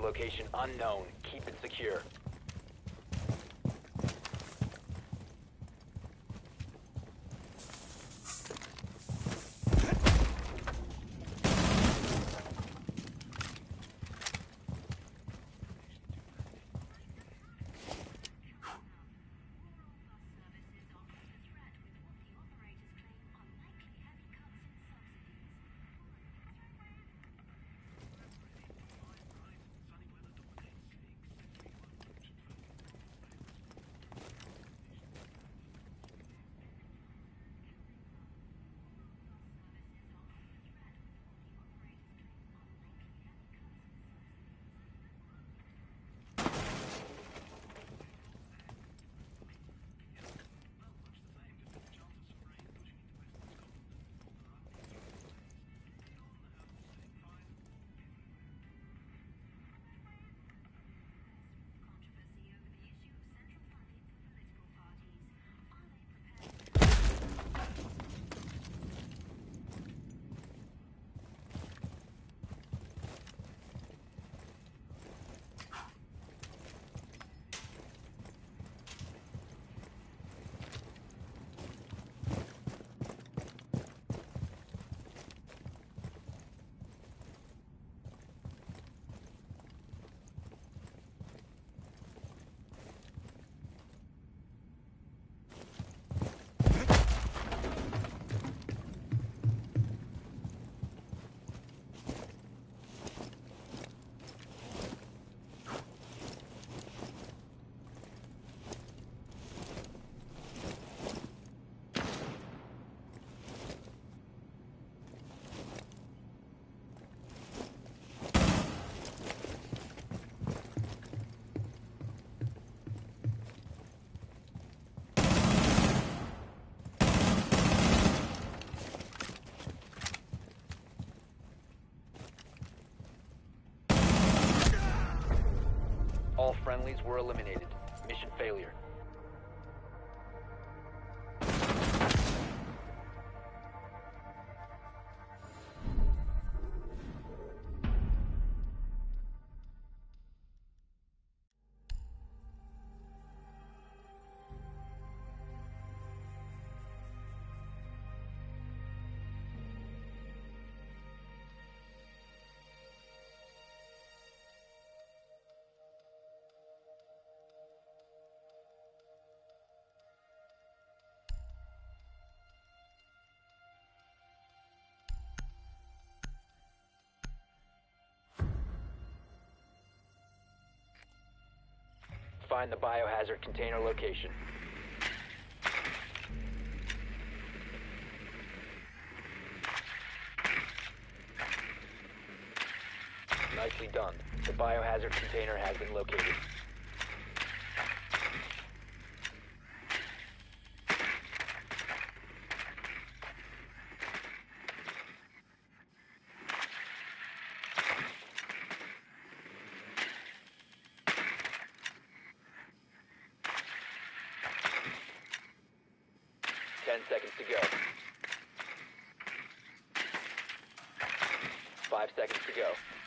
location unknown. Keep it secure. All friendlies were eliminated. Mission failure. Find the biohazard container location. Nicely done. The biohazard container has been located. Ten seconds to go. Five seconds to go.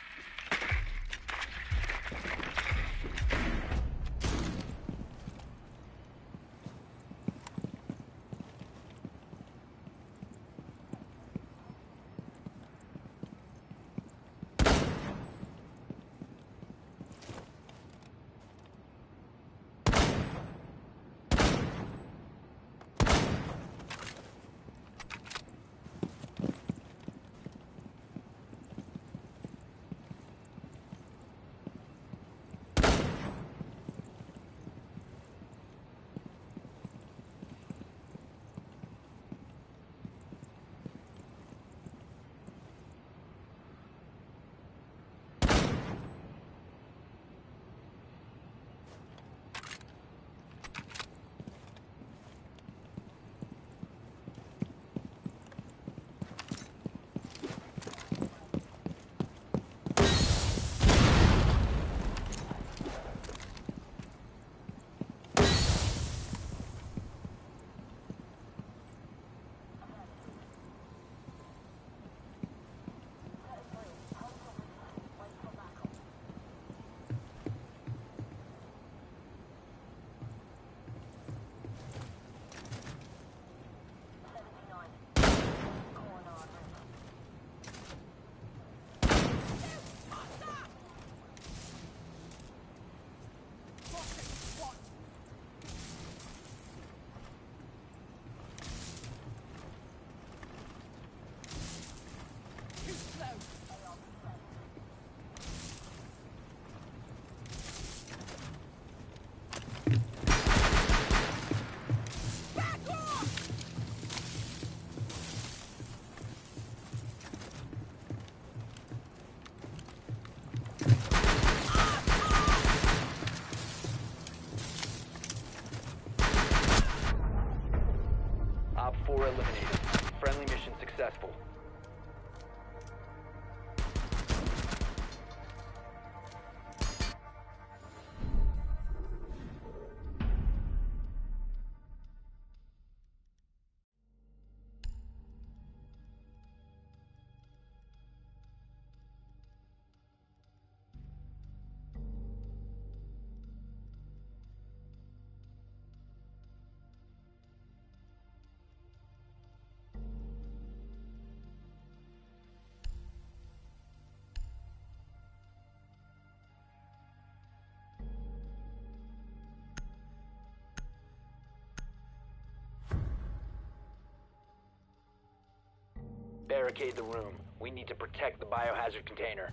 Barricade the room. We need to protect the biohazard container.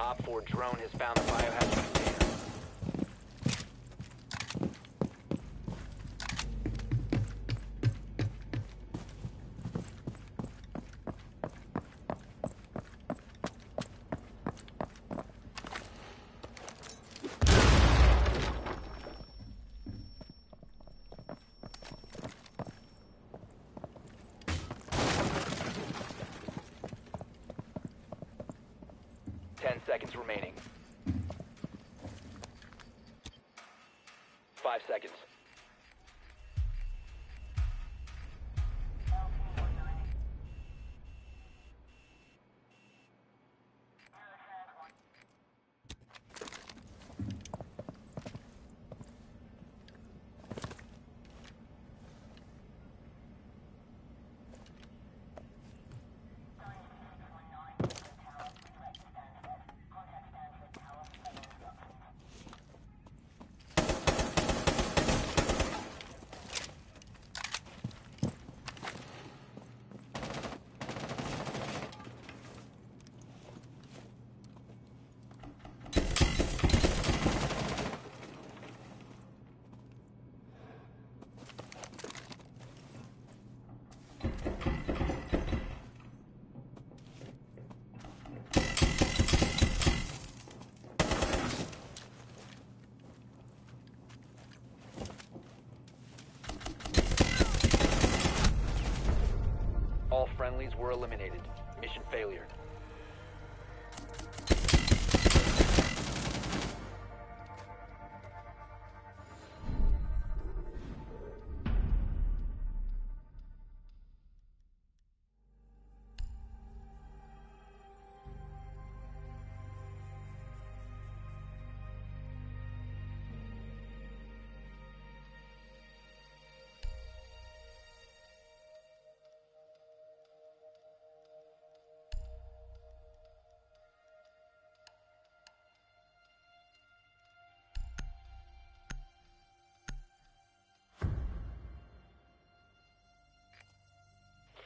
OPFOR drone has found the biohazard container. Ten seconds remaining. Five seconds. All friendlies were eliminated.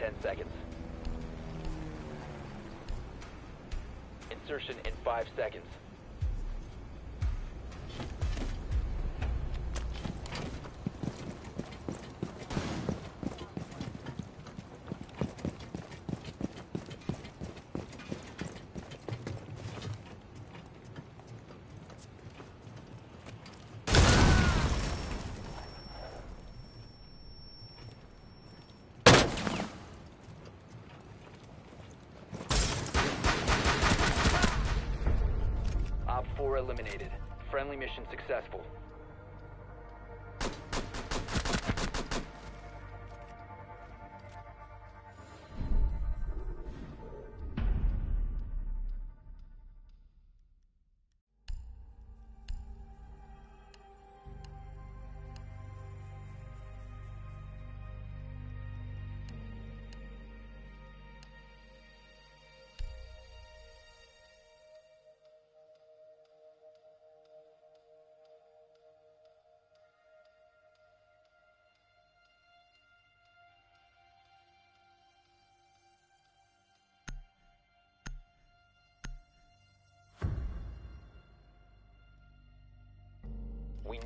10 seconds. Insertion in 5 seconds.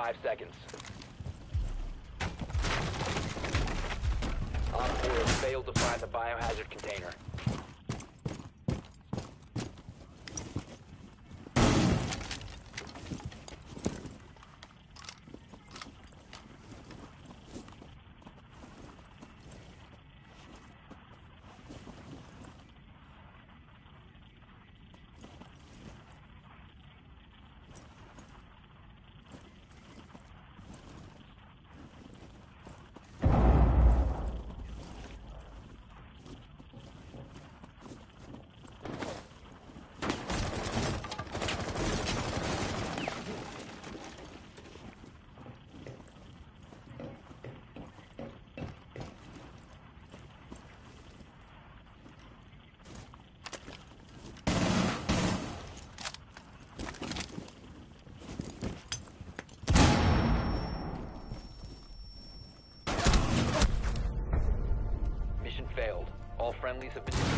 five seconds. OPFOR has failed to find the biohazard container. Mission failed. All friendlies have been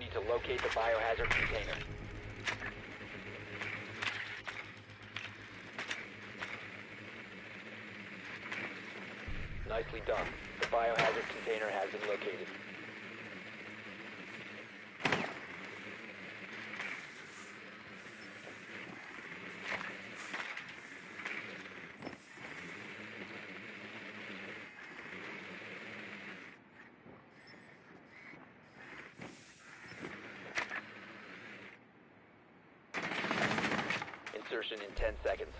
need to locate the biohazard container. Nicely done. The biohazard container has been located. Insertion in 10 seconds.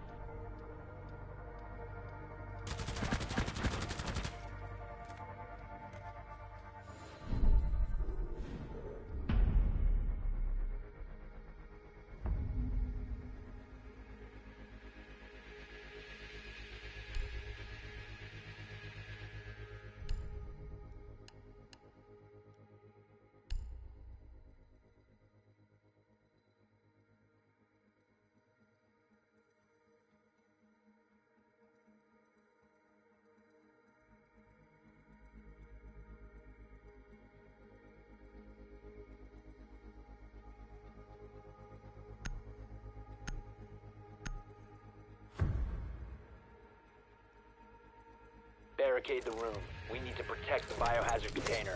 Barricade the room. We need to protect the biohazard container.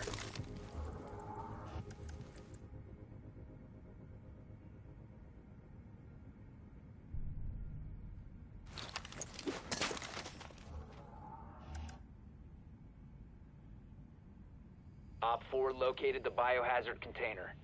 OPFOR located the biohazard container.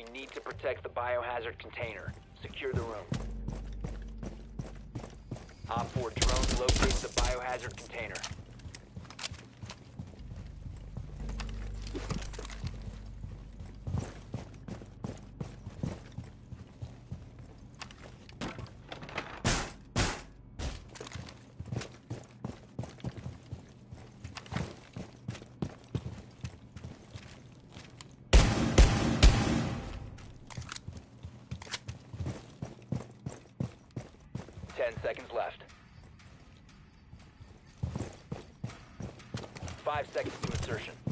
We need to protect the biohazard container. Secure the room. OPFOR drone locates the biohazard container. Five seconds to insertion.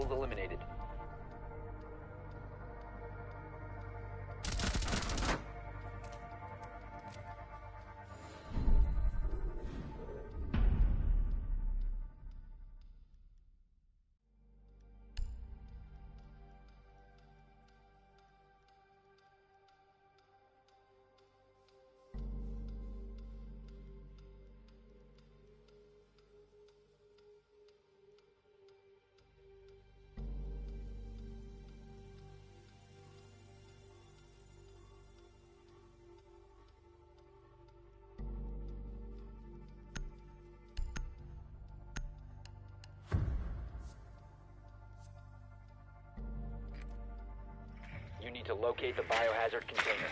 Hostiles eliminated. To locate the biohazard container.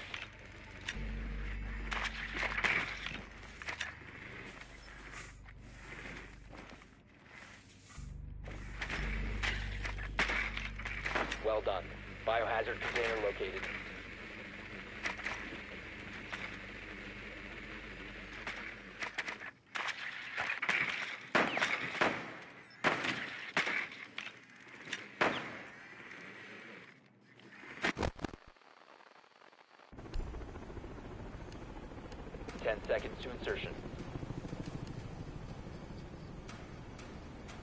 Well done. Biohazard container located. Ten seconds to insertion.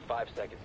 Five seconds.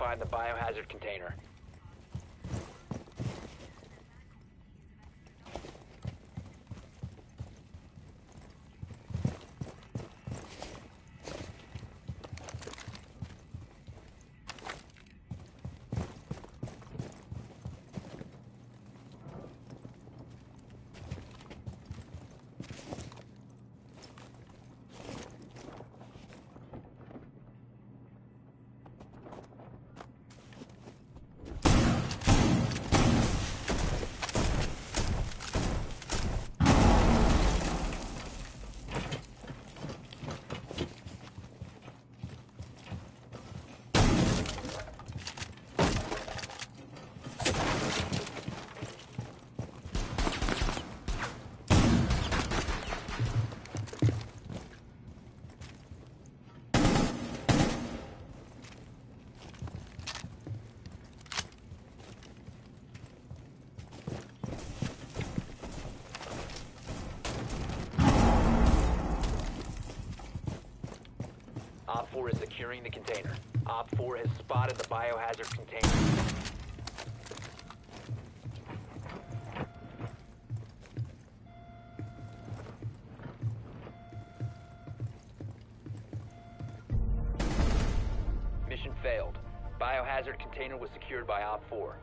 find the biohazard container. Op 4 is securing the container. OPFOR has spotted the biohazard container. Mission failed. Biohazard container was secured by OPFOR.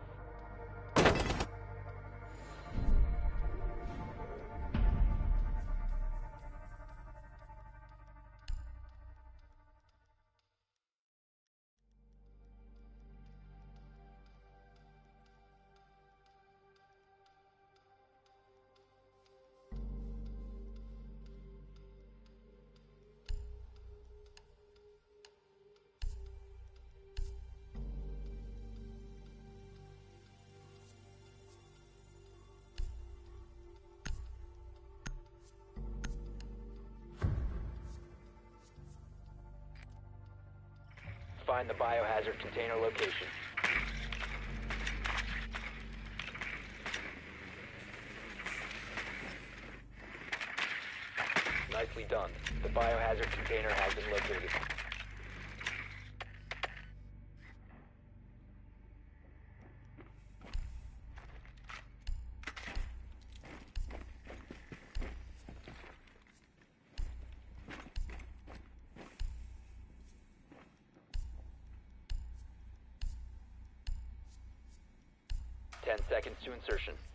Find the biohazard container location. Nicely done. The biohazard container has been located. Ten seconds to insertion.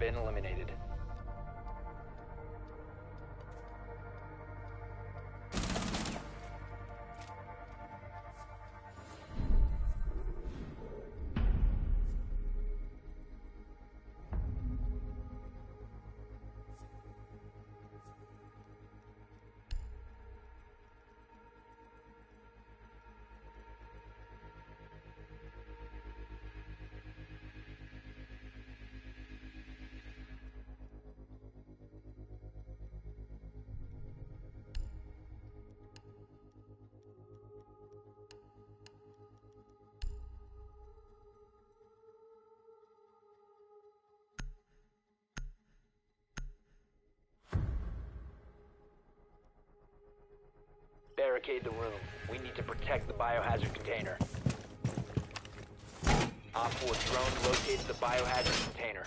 Been eliminated. Barricade the room. We need to protect the biohazard container. OPFOR drone located the biohazard container.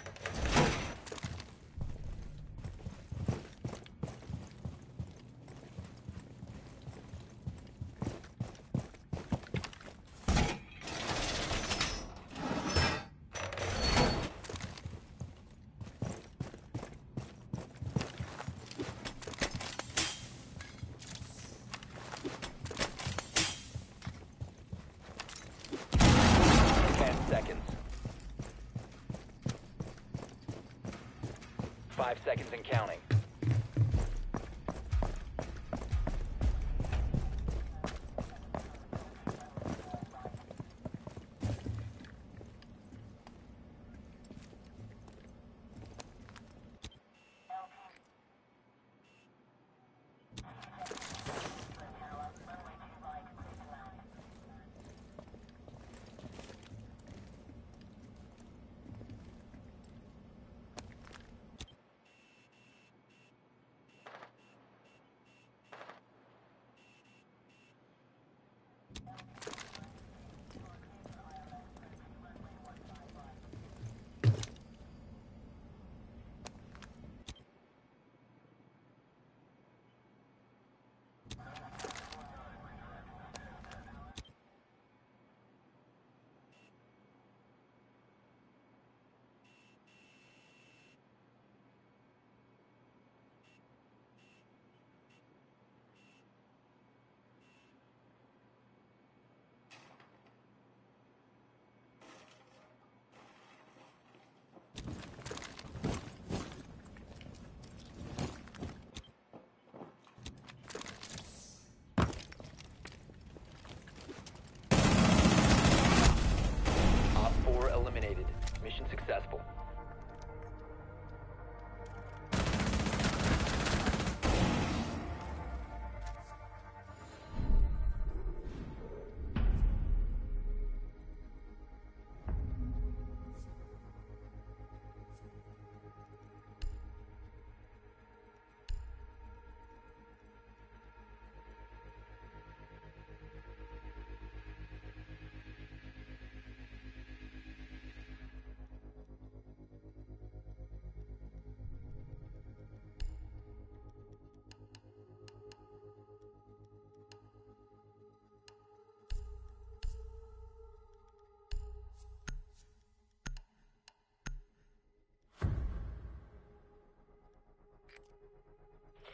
Ten seconds. Five seconds and counting.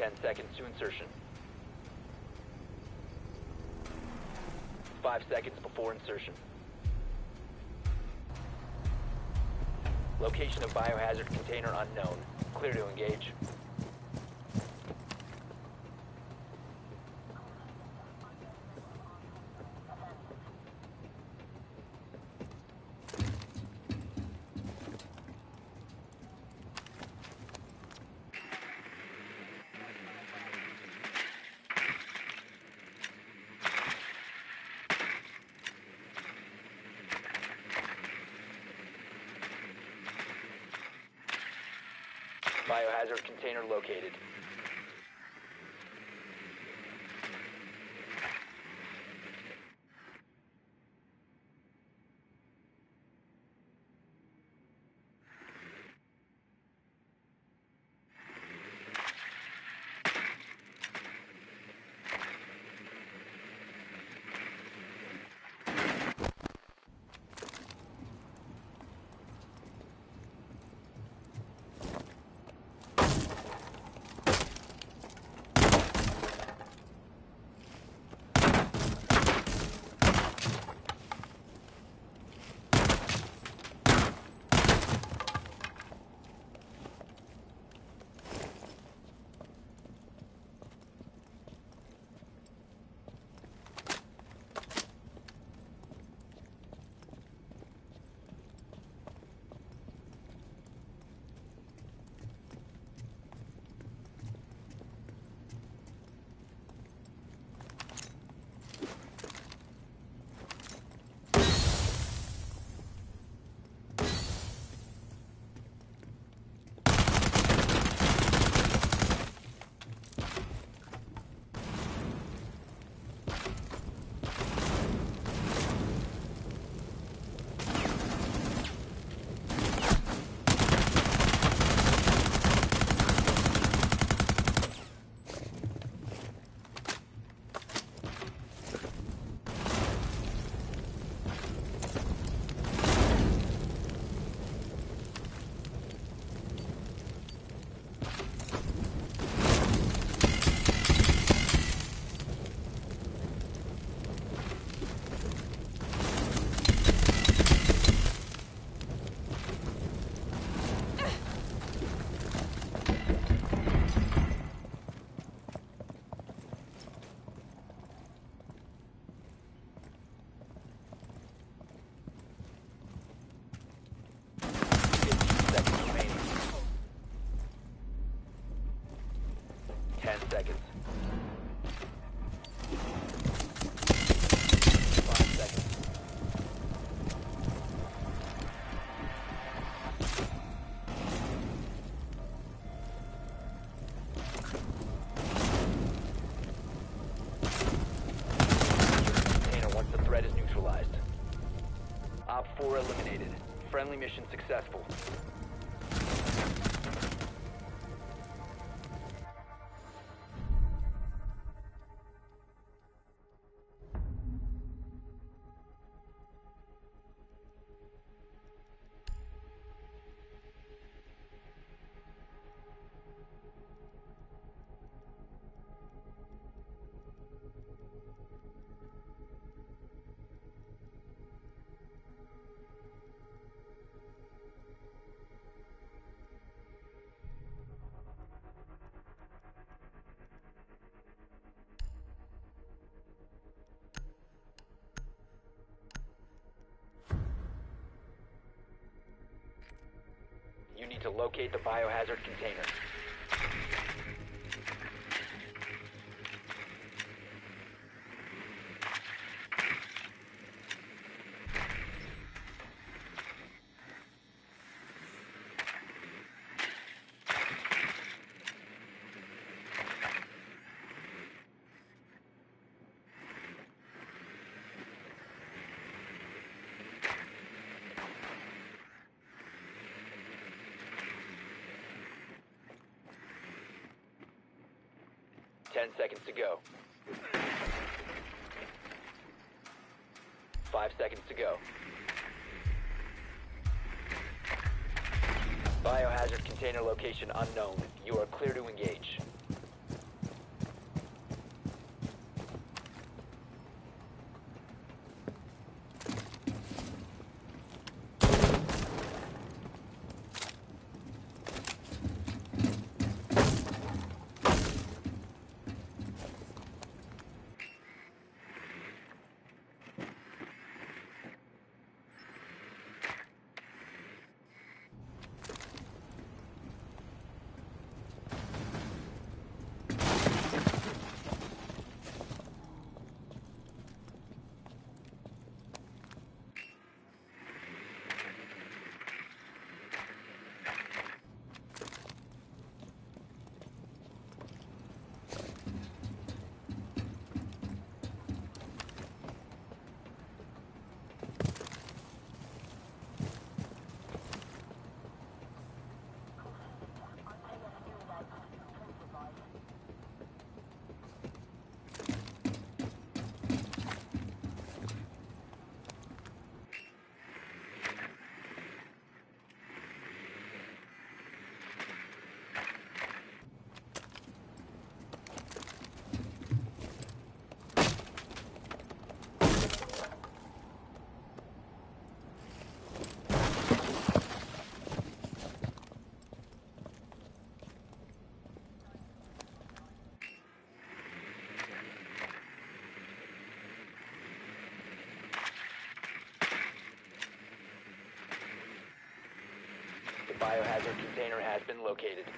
Ten seconds to insertion. Five seconds before insertion. Location of biohazard container unknown. Clear to engage. Biohazard container located. Friendly mission to locate the biohazard container. Ten seconds to go. Five seconds to go. Biohazard container location unknown. You are clear to engage. Biohazard container has been located.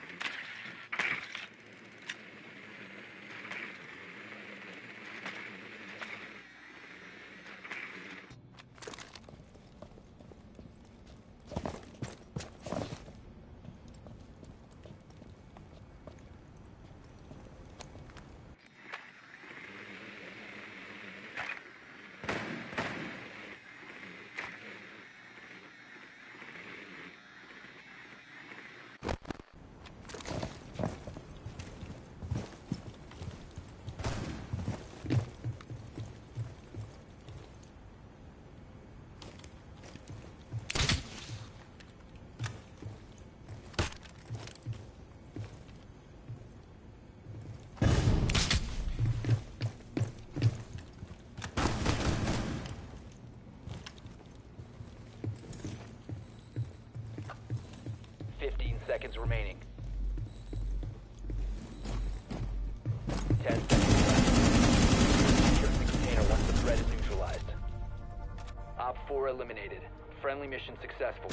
Seconds remaining. Ten seconds left. The container once the threat is neutralized. Op 4 eliminated. Friendly mission successful.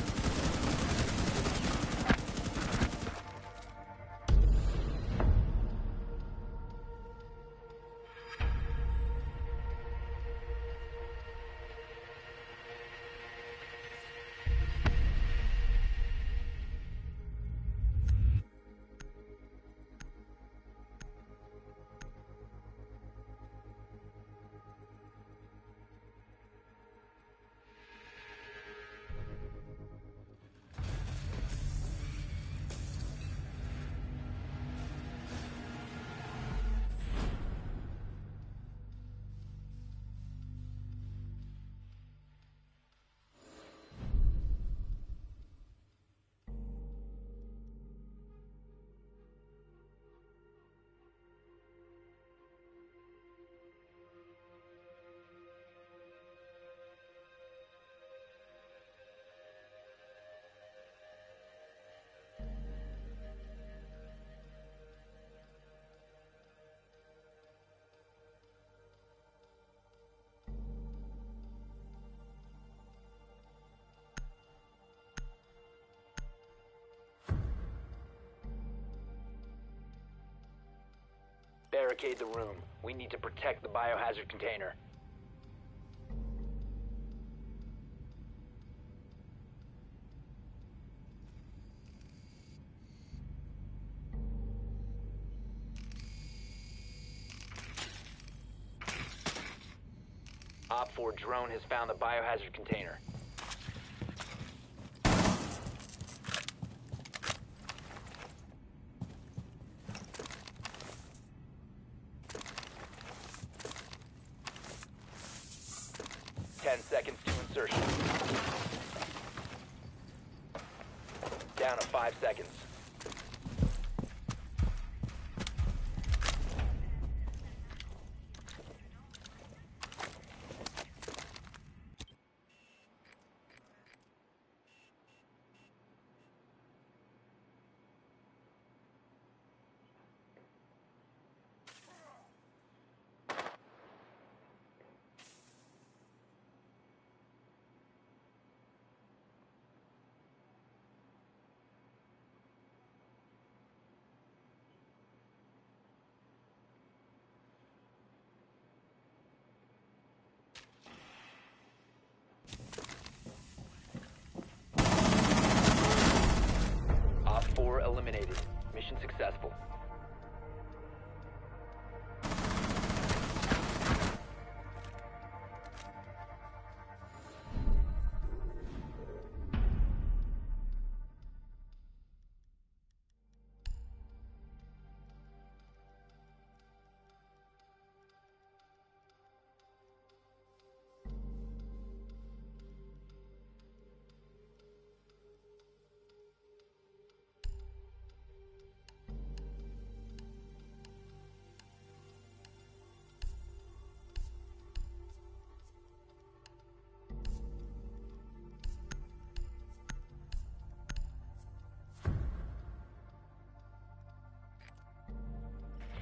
Barricade the room. We need to protect the biohazard container. OPFOR drone has found the biohazard container.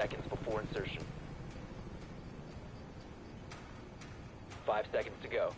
seconds before insertion. Five seconds to go.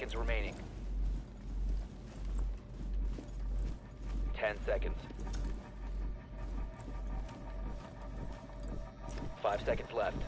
Seconds remaining. Ten seconds. Five seconds left.